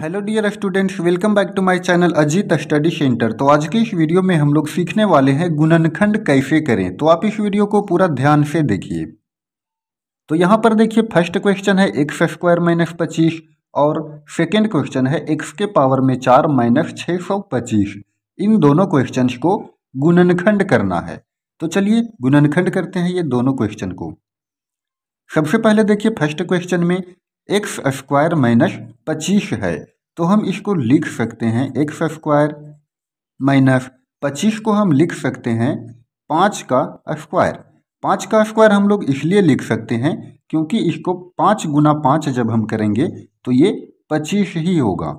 Hello dear students welcome back to my channel Ajit study centre तो आज के इस वीडियो में हम लोग सीखने वाले हैं गुणनखंड कैसे करें। तो आप इस वीडियो को पूरा ध्यान से देखिए। तो यहाँ पर देखिए फ़र्स्ट क्वेश्चन है एक्स स्क्वायर माइनस पच्चीस और सेकेंड क्वेश्चन है एक्स के पावर में चार माइनस छः सौ पच्चीस। इन दोनों क्वेश्चन को गुणनखंड करना है। तो चलिए गुणनखंड करते हैं ये दोनों क्वेश्चन को। सबसे पहले देखिए फ़र्स्ट क्वेश्चन में एक्स स्क्वायर माइनस पच्चीस है तो हम इसको लिख सकते हैं एक्स स्क्वायर माइनस पच्चीस को हम लिख सकते हैं पाँच का स्क्वायर। पाँच का स्क्वायर हम लोग इसलिए लिख सकते हैं क्योंकि इसको पाँच गुना पाँच जब हम करेंगे तो ये पच्चीस ही होगा।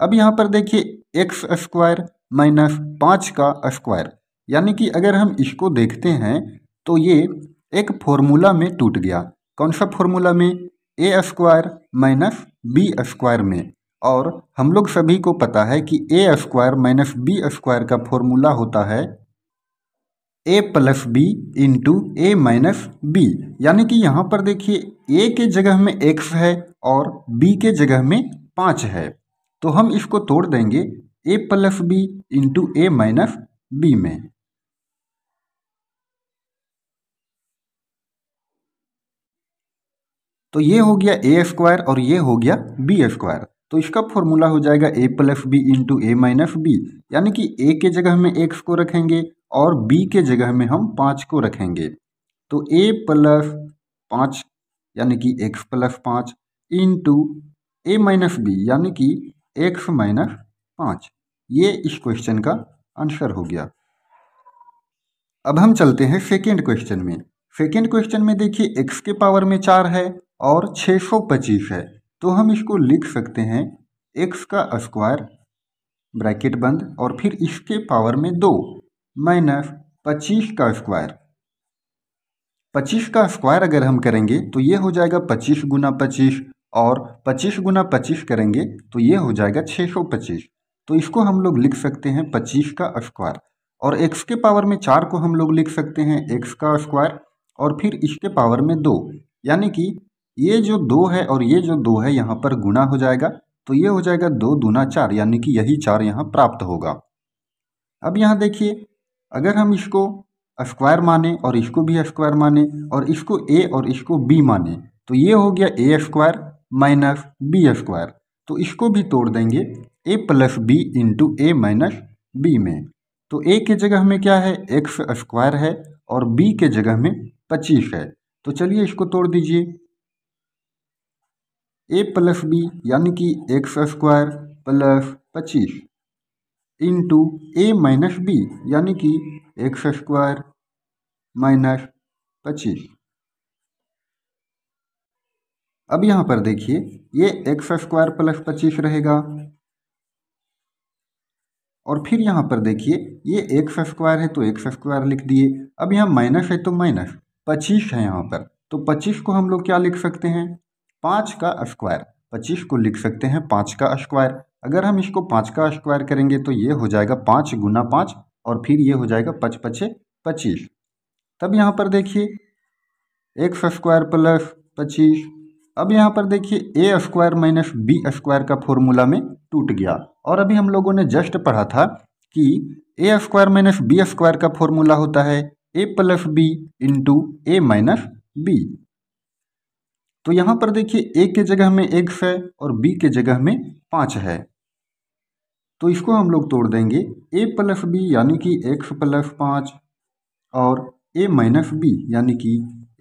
अब यहाँ पर देखिए एक्स स्क्वायर माइनस पाँच का स्क्वायर, यानी कि अगर हम इसको देखते हैं तो ये एक फॉर्मूला में टूट गया। कौन सा फॉर्मूला में? A square minus b square में। और हम लोग सभी को पता है कि a square minus b square का फॉर्मूला होता है a plus b into a minus b. यानी कि यहाँ पर देखिए, ए के जगह में एक्स है और बी के जगह में पाँच है। तो हम इसको तोड़ देंगे, a plus b into a minus b में। तो ये हो गया ए स्क्वायर और ये हो गया बी स्क्वायर तो इसका फॉर्मूला हो जाएगा a plus b into a minus b यानी कि ए के जगह में एक्स को रखेंगे और बी के जगह में हम पाँच को रखेंगे. तो ए प्लस पाँच, यानी कि एक्स प्लस पाँच इंटू ए माइनस बी यानी कि एक्स माइनस पाँच. ये इस क्वेश्चन का आंसर हो गया. अब हम चलते हैं सेकेंड क्वेश्चन में. सेकेंड क्वेश्चन में देखिए एक्स के पावर में चार है. और 625 है। तो हम इसको लिख सकते हैं एक्स का स्क्वायर ब्रैकेट बंद, और फिर इसके पावर में दो माइनस पच्चीस का स्क्वायर पच्चीस का स्क्वायर अगर हम करेंगे तो ये हो जाएगा पच्चीस गुना पच्चीस, और पच्चीस गुना पच्चीस करेंगे तो ये हो जाएगा छः सौ पच्चीस। तो इसको हम लोग लिख सकते हैं पच्चीस का स्क्वायर और एक्स के पावर में चार को हम लोग लिख सकते हैं एक्स का स्क्वायर और फिर इसके पावर में दो। यानी कि ये जो दो है और ये जो दो है, यहाँ पर गुना हो जाएगा। तो ये हो जाएगा दो दूना चार, यानी कि यही चार यहाँ प्राप्त होगा। अब यहाँ देखिए, अगर हम इसको स्क्वायर माने और इसको भी स्क्वायर माने और इसको ए और इसको बी माने तो ये हो गया a square minus b square. तो इसको भी तोड़ देंगे, a plus b into a minus b में। तो ए के जगह में क्या है? एक्स स्क्वायर है और बी के जगह में पच्चीस है। तो चलिए इसको तोड़ दीजिए। ए प्लस बी यानी कि एक्स स्क्वायर प्लस पच्चीस इंटू ए माइनस बी यानी कि एक्स स्क्वायर माइनस पच्चीस। अब यहाँ पर देखिए, ये एक्स स्क्वायर प्लस पच्चीस रहेगा। और फिर यहाँ पर देखिए, ये एक्स स्क्वायर है तो एक्स स्क्वायर लिख दिए। अब यहाँ माइनस है तो माइनस, पच्चीस है यहाँ पर। तो पच्चीस को हम लोग क्या लिख सकते हैं? पाँच का स्क्वायर। पच्चीस को लिख सकते हैं पाँच का स्क्वायर। अगर हम इसको पाँच का स्क्वायर करेंगे तो ये हो जाएगा पाँच गुना पाँच और फिर ये हो जाएगा पच पचे पच्चीस। तब यहाँ पर देखिए एक्स स्क्वायर प्लस पच्चीस। अब यहाँ पर देखिए, a square minus b square का फॉर्मूला में टूट गया। और अभी हम लोगों ने जस्ट पढ़ा था कि a square minus b square का फॉर्मूला होता है a plus b into a minus b. तो यहाँ पर देखिए ए के जगह में एक्स है और बी के जगह में पाँच है। तो इसको हम लोग तोड़ देंगे। ए प्लस बी यानी कि एक्स प्लस पाँच और ए माइनस बी यानी कि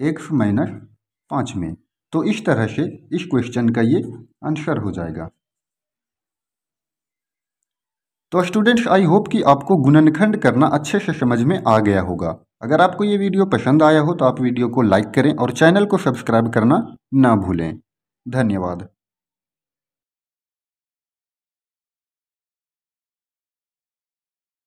एक्स माइनस पाँच में। तो इस तरह से इस क्वेश्चन का ये आंसर हो जाएगा। तो स्टूडेंट्स, आई होप कि आपको गुणनखंड करना अच्छे से समझ में आ गया होगा। अगर आपको ये वीडियो पसंद आया हो तो आप वीडियो को लाइक करें और चैनल को सब्सक्राइब करना ना भूलें। धन्यवाद।